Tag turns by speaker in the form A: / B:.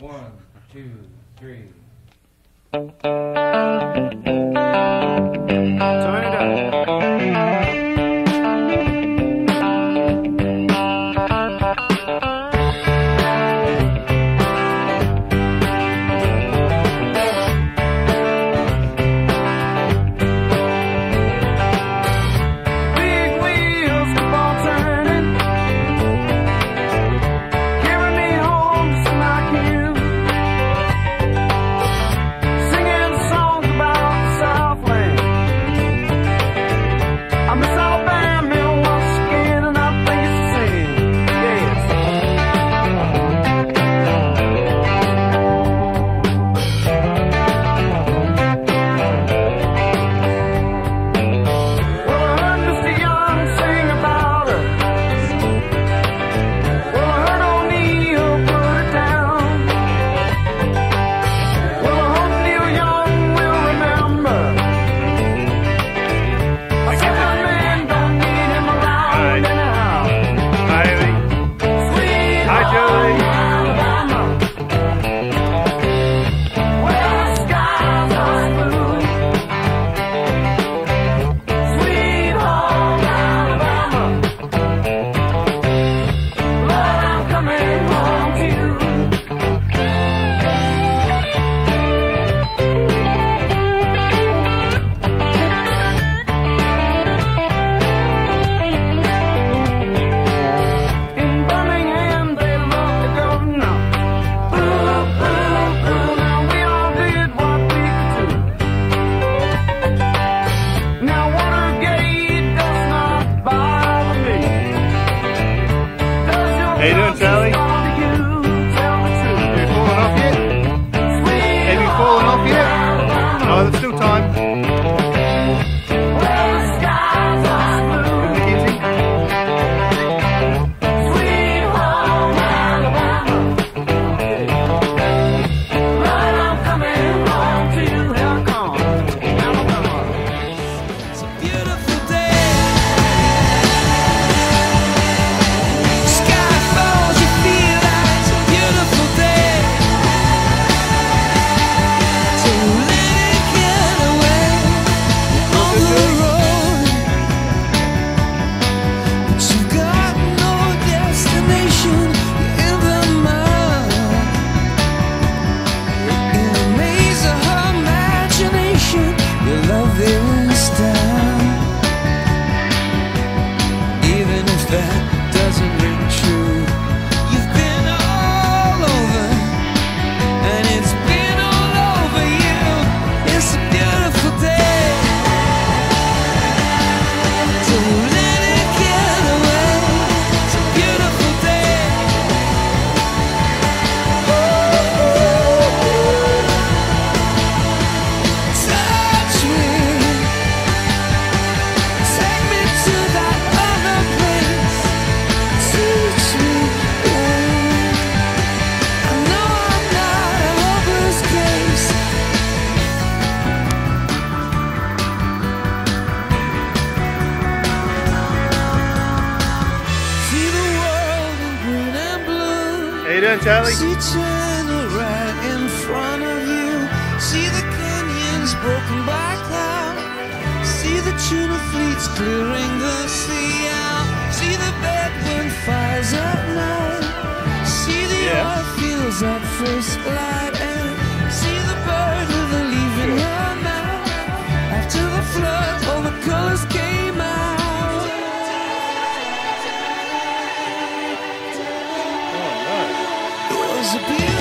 A: One, two, three.
B: doing, Charlie?
C: See China right in front of you. See the canyons broken by cloud. See the tuna fleets clearing the sea out. See the bedwind fires at night. See the
B: yeah.
C: oil fields at first light. a beautiful